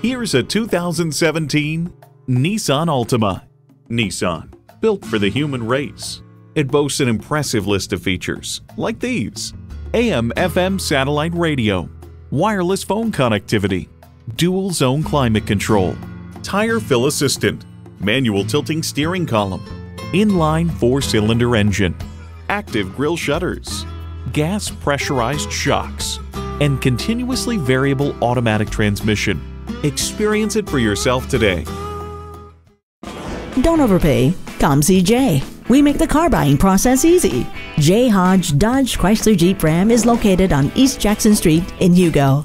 Here's a 2017 Nissan Altima. Nissan, built for the human race. It boasts an impressive list of features like these AM FM satellite radio, wireless phone connectivity, dual zone climate control, tire fill assistant, manual tilting steering column, inline four cylinder engine, active grille shutters, gas pressurized shocks, and continuously variable automatic transmission. Experience it for yourself today. Don't overpay. Come see Jay. We make the car buying process easy. Jay Hodge Dodge Chrysler Jeep Ram is located on East Jackson Street in Hugo.